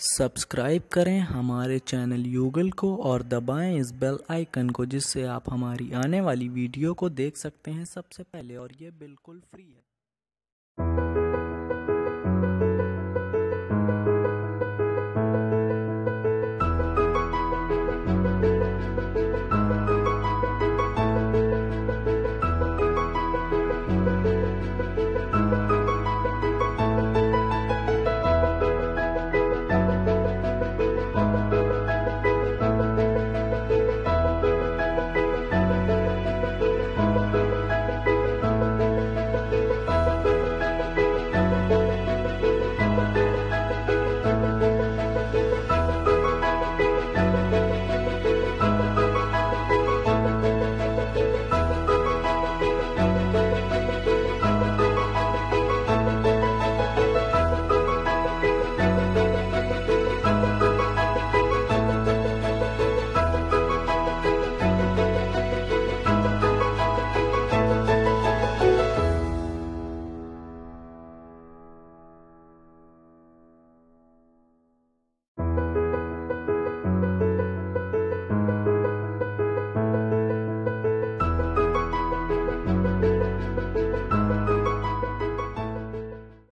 Subscribe करें हमारे channel यूगल को और दबाएँ इस बेल आइकन को, जिससे आप हमारी आने वाली वीडियो को देख सकते हैं सबसे पहले, और ये बिल्कुल फ्री है।